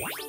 Oh!